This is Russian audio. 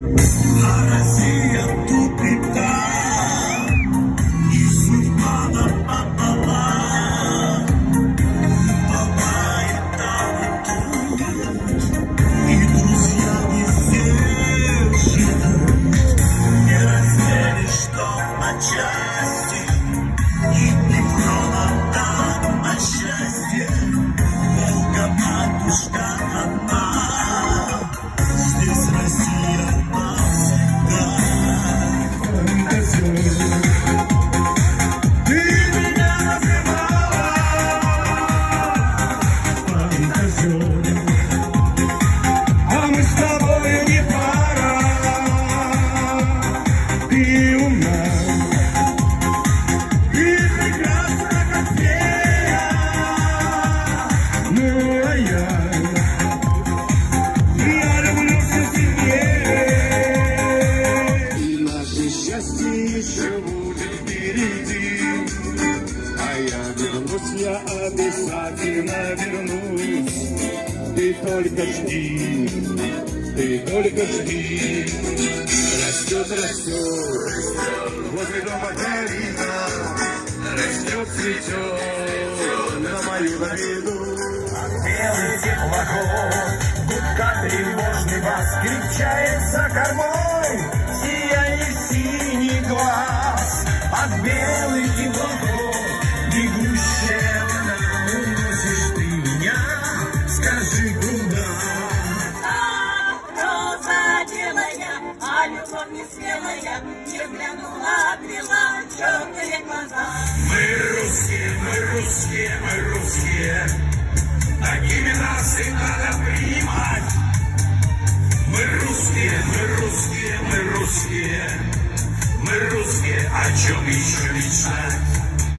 А Россия Ты умна, ты прекрасна, как фея, ну а я, я люблю все сильнее. И счастье еще будет впереди. А я вернусь, я обязательно вернусь. Ты только жди, ты только жди. Растет, растет, возле дома Карина. Растет, цветет на мою долину. Белый теплоход, гудка тревожный вас кричает за кормой, сияет синий глаз от белый теплоход, любовь не смелая, не глянула, отвела черные глаза. Мы русские, мы русские, мы русские. Такими нас и надо принимать. Мы русские, мы русские, мы русские. Мы русские, о чем еще мечтать?